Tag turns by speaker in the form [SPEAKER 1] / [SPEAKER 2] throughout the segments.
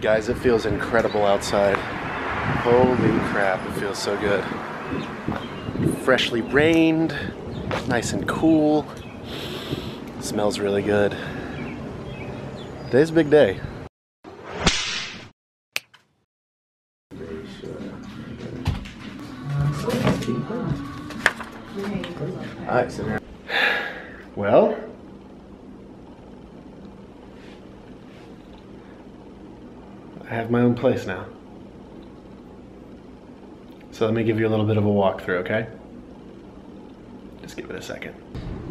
[SPEAKER 1] Guys, it feels incredible outside. Holy crap, it feels so good. Freshly rained, nice and cool. Smells really good. Today's a big day. Alright, so now. Well, I have my own place now. So let me give you a little bit of a walkthrough, okay? Just give it a second.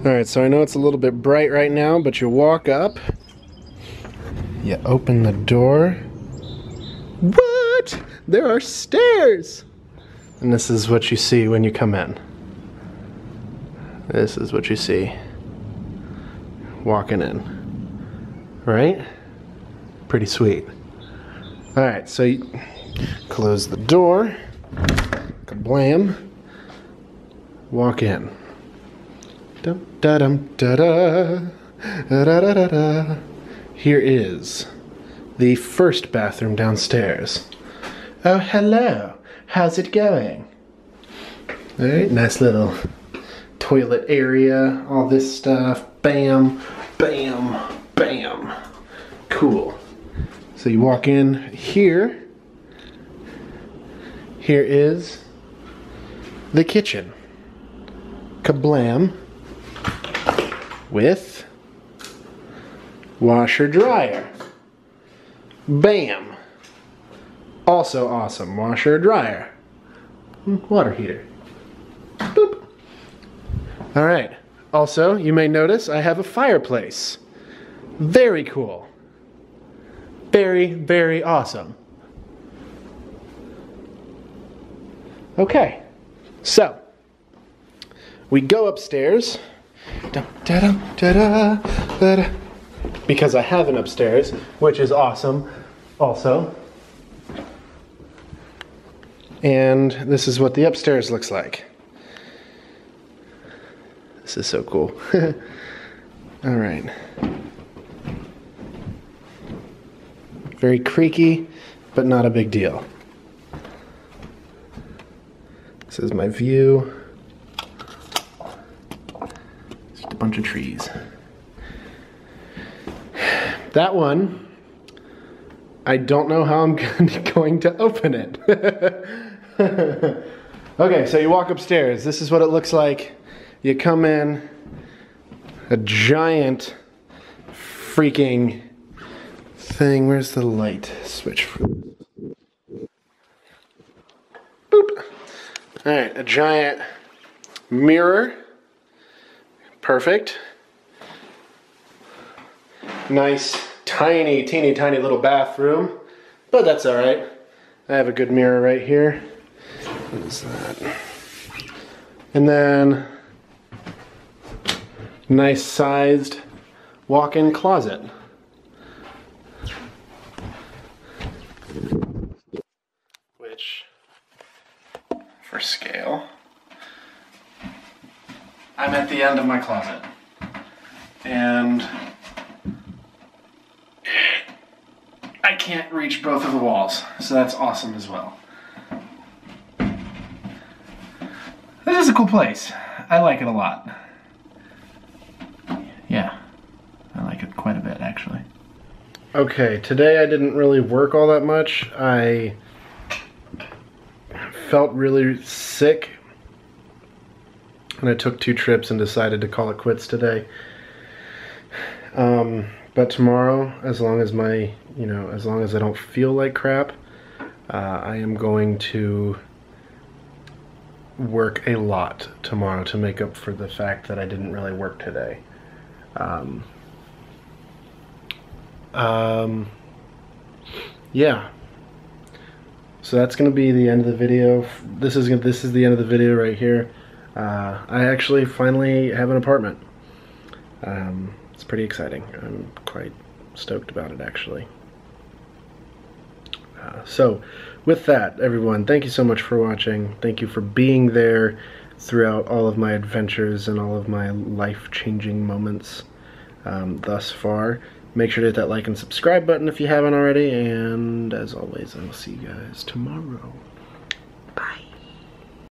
[SPEAKER 1] All right, so I know it's a little bit bright right now, but you walk up, you open the door. What? There are stairs! And this is what you see when you come in. This is what you see walking in. Right? Pretty sweet. All right, so you close the door, kablam, walk in. Dum da dum da da da da da da. Here is the first bathroom downstairs. Oh, hello. How's it going? All right, nice little toilet area, all this stuff. Bam, bam, bam. Cool. So you walk in here. Here is the kitchen. Kablam. With washer dryer. Bam. Also awesome. Washer dryer. Hmm, water heater. Boop. All right. Also, you may notice I have a fireplace. Very cool. Very, very awesome. Okay, so we go upstairs because I have an upstairs, which is awesome also. And this is what the upstairs looks like. This is so cool. All right. Very creaky, but not a big deal. This is my view. Just a bunch of trees. That one, I don't know how I'm going to open it. okay, so you walk upstairs. This is what it looks like. You come in, a giant freaking thing. Where's the light switch? Boop. All right, a giant mirror. Perfect. Nice, tiny, teeny, tiny little bathroom, but that's all right. I have a good mirror right here. What is that? And then nice sized walk-in closet. For scale, I'm at the end of my closet. And I can't reach both of the walls, so that's awesome as well. This is a cool place. I like it a lot. Yeah, I like it quite a bit actually. Okay, today I didn't really work all that much. I felt really sick and I took two trips and decided to call it quits today. Um, but tomorrow, as long as my, you know, as long as I don't feel like crap, uh, I am going to work a lot tomorrow to make up for the fact that I didn't really work today. Um, um, yeah. So that's gonna be the end of the video. This is this is the end of the video right here. Uh, I actually finally have an apartment. Um, it's pretty exciting. I'm quite stoked about it actually. Uh, so with that, everyone, thank you so much for watching. Thank you for being there throughout all of my adventures and all of my life-changing moments um, thus far. Make sure to hit that like and subscribe button if you haven't already. And as always, I will see you guys tomorrow. Bye.